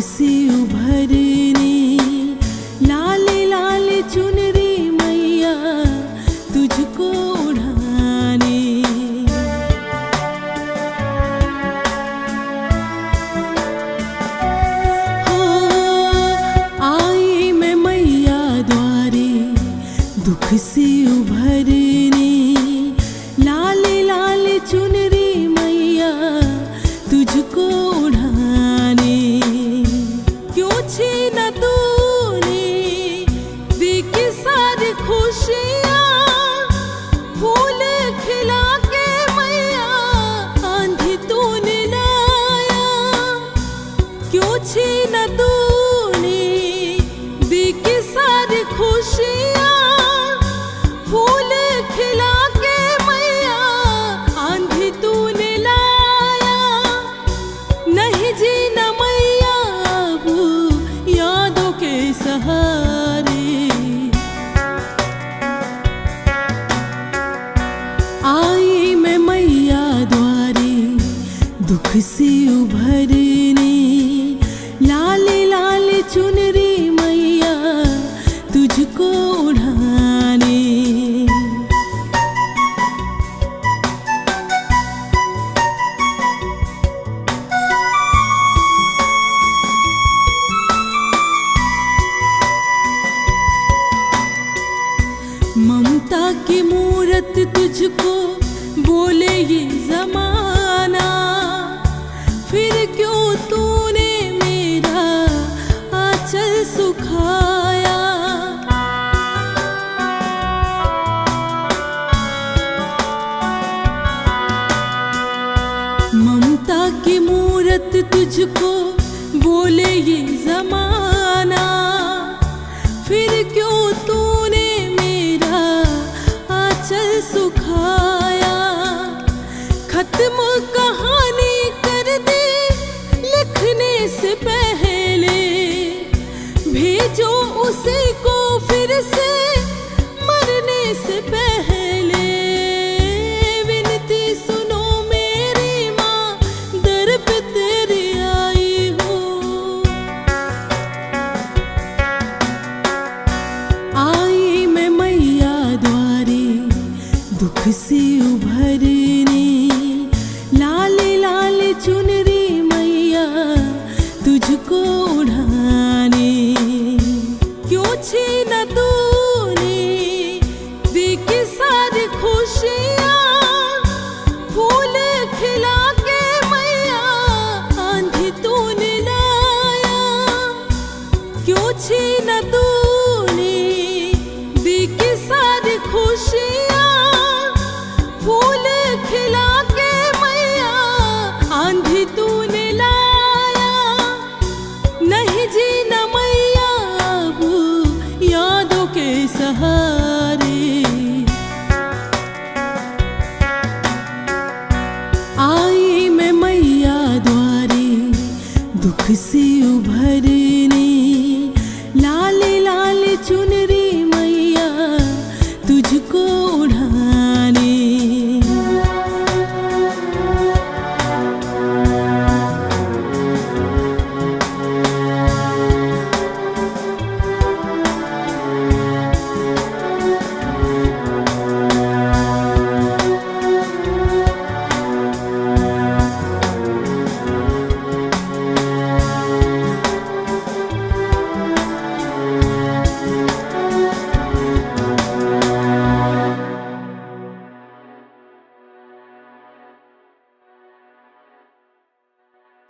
से उभरने, लाल लाल चुनरी मैया तुझको उड़ाने। हो आई मैं मैया द्वारे दुख से उभरने, लाल लाल चुनरी अब यादों के सहारे। आई मैया दुख से उभरने तुझको बोले ये पहले भेजो उसे को फिर से मरने से पहले। विनती सुनो मेरी माँ दर पे तेरी आई हो। आई मैं मैया द्वारी दुख सी न तूने देखी सारी फूल खिला के मैया आंधी क्यों सारी खुशियाँ?